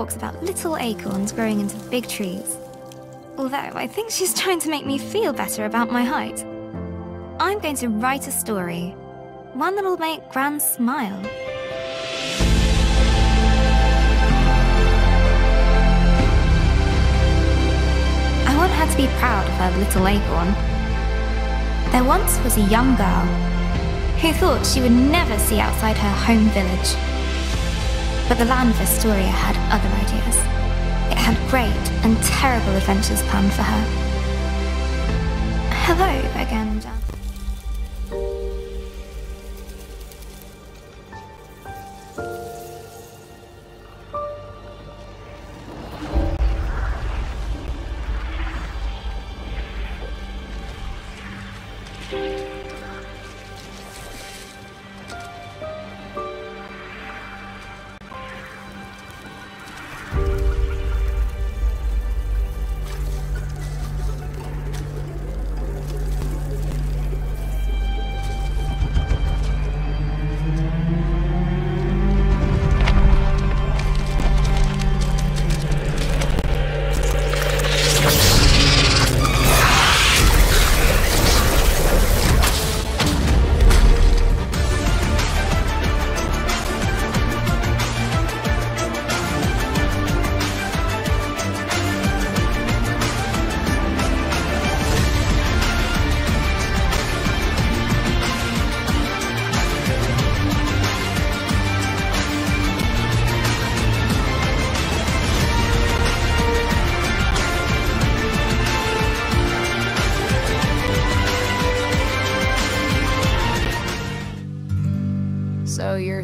talks about little acorns growing into big trees. Although I think she's trying to make me feel better about my height. I'm going to write a story, one that'll make Gran smile. I want her to be proud of her little acorn. There once was a young girl who thought she would never see outside her home village. But the land of Astoria had other ideas. It had great and terrible adventures planned for her. Hello again, Jan.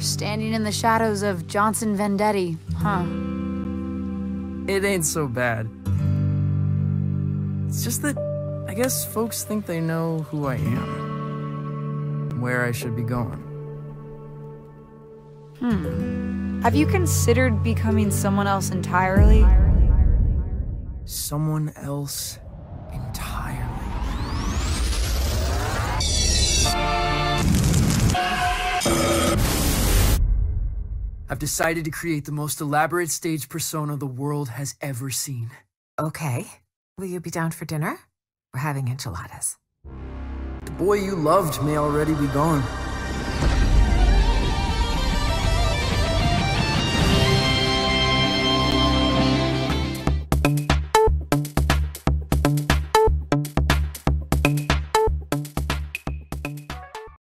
Standing in the shadows of Johnson Vendetti, huh? It ain't so bad. It's just that I guess folks think they know who I am, where I should be going. Hmm. Have you considered becoming someone else entirely? Someone else I've decided to create the most elaborate stage persona the world has ever seen. Okay. Will you be down for dinner? We're having enchiladas. The boy you loved may already be gone.